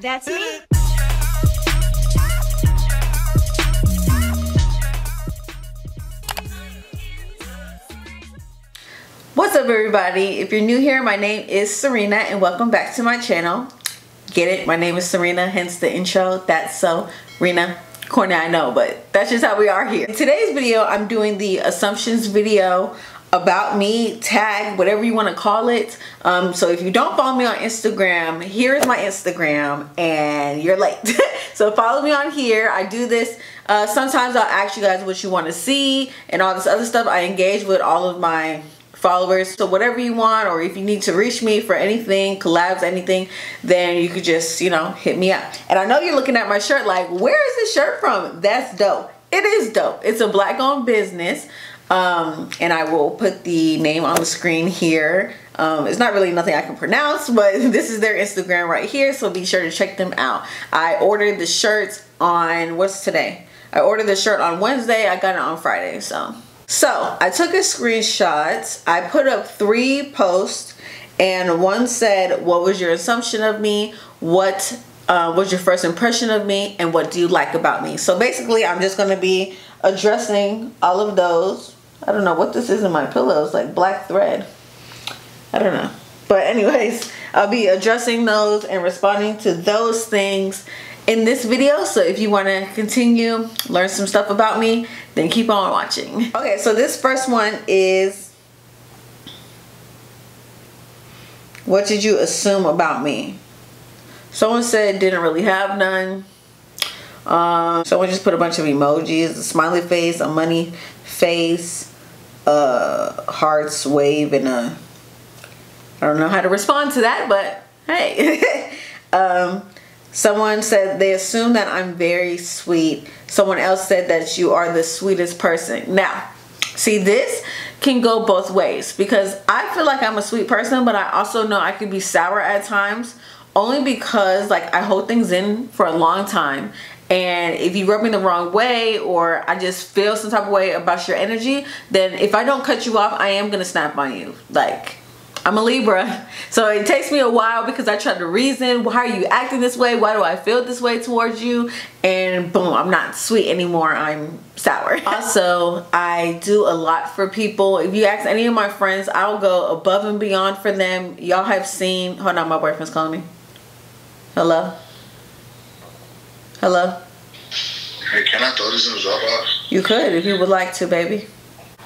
That's me. What's up everybody? If you're new here, my name is Renna and welcome back to my channel. Get it? My name is Renna, hence the intro. That's so Renna. Corny, I know, but that's just how we are here. In today's video, I'm doing the assumptions video about me tag whatever you want to call it. Um, so if you don't follow me on instagram here is my instagram and you're late. So follow me on here. I do this uh, sometimes i'll ask you guys what you want to see and all this other stuff. I engage with all of my followers. So whatever you want or if you need to reach me for anything collabs anything then you could just you know hit me up. And i know you're looking at my shirt like where is this shirt from? That's dope. It is dope. It's a black owned business um, and I will put the name on the screen here. Um, it's not really nothing I can pronounce, but this is their Instagram right here, so be sure to check them out. I ordered the shirts on, what's today? I ordered the shirt on Wednesday, I got it on Friday, so. So, I took a screenshot, I put up three posts, and one said, what was your assumption of me? What uh, was your first impression of me? And what do you like about me? So basically, I'm just going to be addressing all of those I don't know what this is in my pillows, like black thread. I don't know. But anyways, I'll be addressing those and responding to those things in this video. So if you want to continue, learn some stuff about me, then keep on watching. Okay, so this first one is What did you assume about me? Someone said didn't really have none. Um, someone just put a bunch of emojis, a smiley face, a money face, uh, hearts wave, and a, I don't know how to respond to that, but hey. um, someone said they assume that I'm very sweet. Someone else said that you are the sweetest person. Now, see this can go both ways because I feel like I'm a sweet person, but I also know I can be sour at times only because like I hold things in for a long time and if you rub me the wrong way or I just feel some type of way about your energy then if I don't cut you off I am gonna snap on you. Like I'm a Libra. So it takes me a while because I try to reason. Why are you acting this way? Why do I feel this way towards you? And boom I'm not sweet anymore. I'm sour. Also I do a lot for people. If you ask any of my friends I'll go above and beyond for them. Y'all have seen hold on my boyfriend's calling me. Hello Hello? Hey, can I throw this in the Dropbox? You could if you would like to, baby.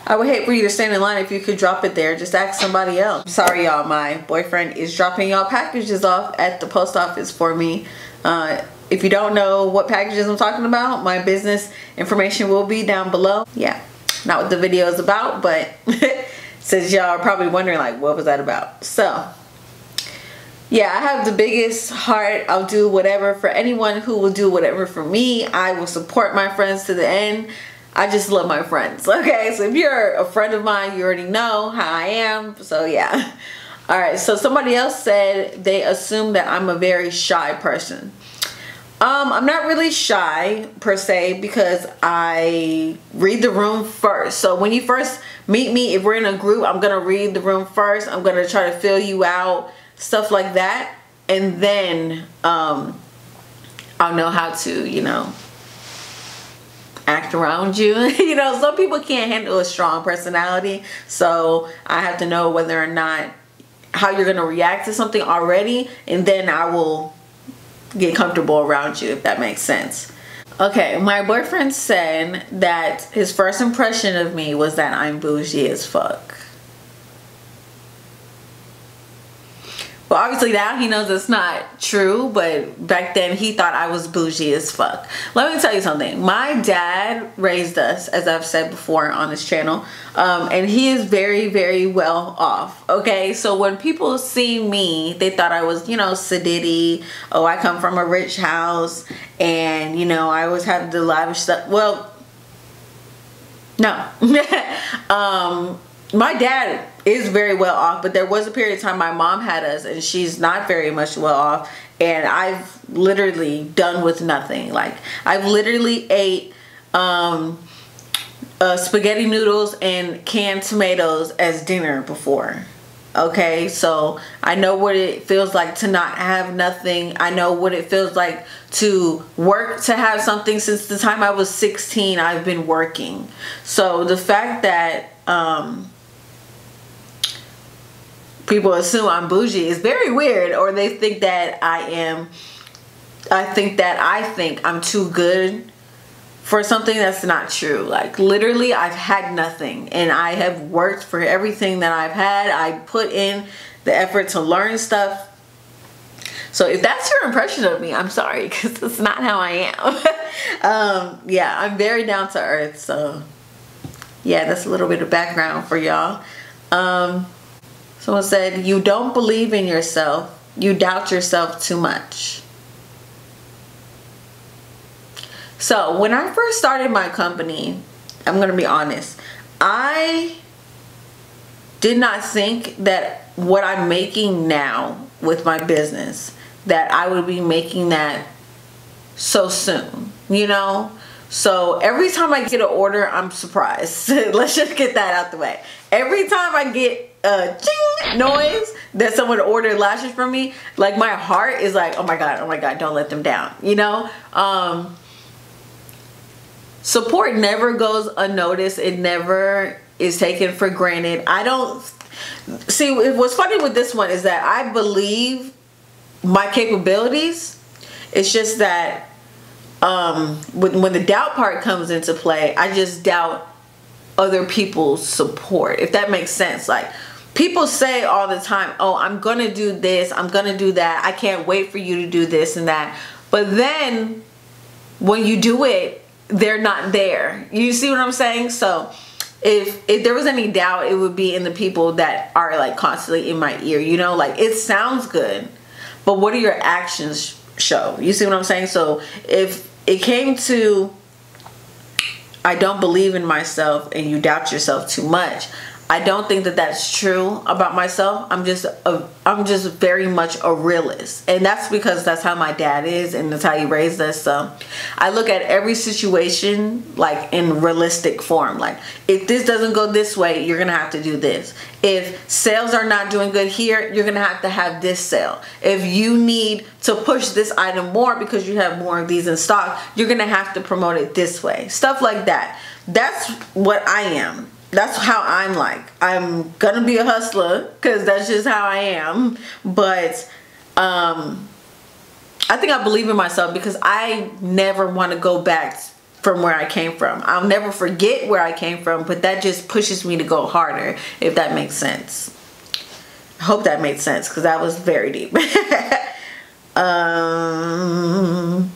I would hate for you to stand in line if you could drop it there. Just ask somebody else. Sorry, y'all. My boyfriend is dropping y'all packages off at the post office for me. Uh, if you don't know what packages I'm talking about, my business information will be down below. Yeah, not what the video is about, but since y'all are probably wondering like, what was that about? So, yeah, I have the biggest heart. I'll do whatever for anyone who will do whatever for me. I will support my friends to the end. I just love my friends. Okay, so if you're a friend of mine, you already know how I am. So yeah. All right, so somebody else said they assume that I'm a very shy person. Um, I'm not really shy per se because I read the room first. So when you first meet me, if we're in a group, I'm gonna read the room first. I'm gonna try to fill you out stuff like that. And then um, I'll know how to you know act around you. You know some people can't handle a strong personality. So I have to know whether or not how you're gonna react to something already. And then I will get comfortable around you if that makes sense. Okay my boyfriend said that his first impression of me was that I'm bougie as fuck Well, obviously now he knows it's not true, but back then he thought I was bougie as fuck. Let me tell you something. My dad raised us, as I've said before on this channel, um, and he is very, very well off. Okay, so when people see me, they thought I was, you know, sedity. Oh, I come from a rich house, and you know, I always have the lavish stuff. Well, no. um, my dad is very well off but there was a period of time my mom had us and she's not very much well off and I've literally done with nothing like I've literally ate um, uh, spaghetti noodles and canned tomatoes as dinner before Okay, so I know what it feels like to not have nothing. I know what it feels like to work to have something since the time I was 16. I've been working. So the fact that um, people assume I'm bougie is very weird, or they think that I am. I think that I think I'm too good for something that's not true. Like literally I've had nothing and I have worked for everything that I've had. I put in the effort to learn stuff. So if that's your impression of me, I'm sorry because that's not how I am. um, yeah, I'm very down to earth. So yeah, that's a little bit of background for y'all. Um, someone said, you don't believe in yourself. You doubt yourself too much. So when I first started my company, I'm going to be honest, I did not think that what I'm making now with my business, that I would be making that so soon, you know? So every time I get an order, I'm surprised. Let's just get that out the way. Every time I get a ching noise that someone ordered lashes from me, like my heart is like, oh my God, oh my God, don't let them down, you know? Um, support never goes unnoticed. It never is taken for granted. I don't see what's funny with this one is that I believe my capabilities. It's just that um, when, when the doubt part comes into play, I just doubt other people's support. If that makes sense, like people say all the time, "Oh, I'm gonna do this. I'm gonna do that. I can't wait for you to do this and that." But then when you do it, they're not there. You see what I'm saying? So if if there was any doubt, it would be in the people that are like constantly in my ear. You know, like it sounds good, but what do your actions show? You see what I'm saying? So if it came to I don't believe in myself and you doubt yourself too much, I don't think that that's true about myself. I'm just a, I'm just very much a realist, and that's because that's how my dad is, and that's how he raised us. So I look at every situation like in realistic form. Like if this doesn't go this way, you're gonna have to do this. If sales are not doing good here, you're gonna have to have this sale. If you need to push this item more because you have more of these in stock, you're gonna have to promote it this way. Stuff like that. That's what I am that's how I'm like. I'm gonna be a hustler because that's just how I am. But um, I think I believe in myself because I never want to go back from where I came from. I'll never forget where I came from, but that just pushes me to go harder, if that makes sense. I hope that made sense because that was very deep. um,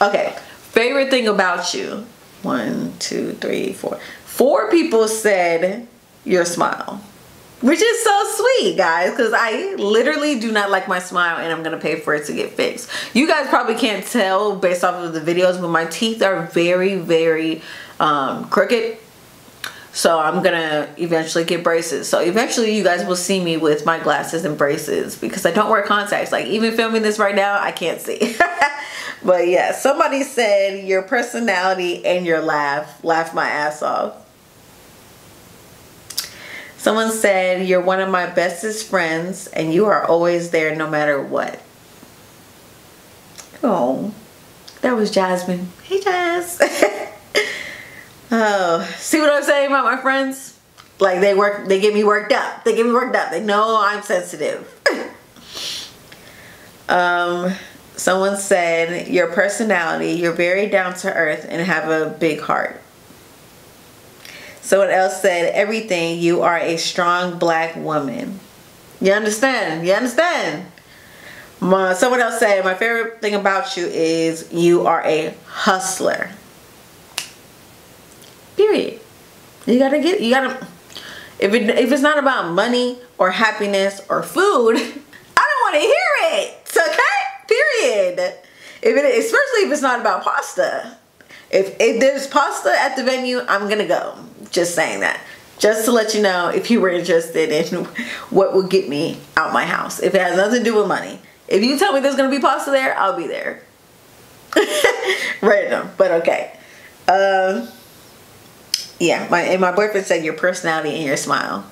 okay, favorite thing about you. One, two, three, four four people said your smile which is so sweet guys because i literally do not like my smile and i'm gonna pay for it to get fixed. You guys probably can't tell based off of the videos but my teeth are very very um, crooked so i'm gonna eventually get braces so eventually you guys will see me with my glasses and braces because i don't wear contacts like even filming this right now i can't see but yeah somebody said your personality and your laugh laugh my ass off Someone said, You're one of my bestest friends and you are always there no matter what. Oh, that was Jasmine. Hey, Jazz. oh, see what I'm saying about my friends? Like they work, they get me worked up. They get me worked up. They know I'm sensitive. um, someone said, Your personality, you're very down to earth and have a big heart. Someone else said, everything, you are a strong black woman. You understand? You understand? My, someone else said, my favorite thing about you is you are a hustler. Period. You gotta get, you gotta, if, it, if it's not about money or happiness or food, I don't want to hear it. Okay? Period. If it, especially if it's not about pasta. If, if there's pasta at the venue, I'm gonna go. Just saying that. Just to let you know if you were interested in what would get me out my house. If it has nothing to do with money. If you tell me there's gonna be pasta there, I'll be there. Random, but okay. Um, yeah, my and my boyfriend said your personality and your smile.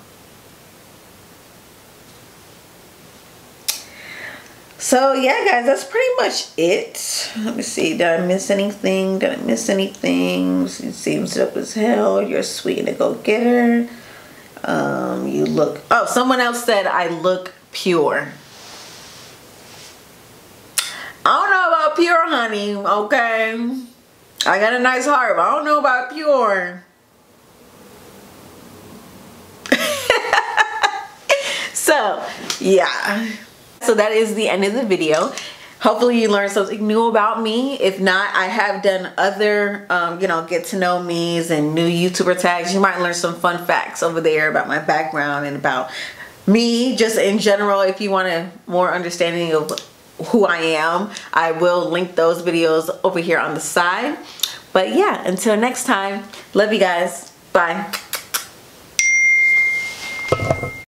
So yeah, guys, that's pretty much it. Let me see. Did I miss anything? Did I miss anything? It seems up as hell. You're sweet and a go-getter. Um, you look. Oh, someone else said I look pure. I don't know about pure, honey. Okay. I got a nice heart, but I don't know about pure. So, yeah. So that is the end of the video. Hopefully you learned something new about me. If not, I have done other, um, you know, get to know me's and new YouTuber tags. You might learn some fun facts over there about my background and about me just in general if you want a more understanding of who I am. I will link those videos over here on the side. But yeah, until next time, love you guys. Bye.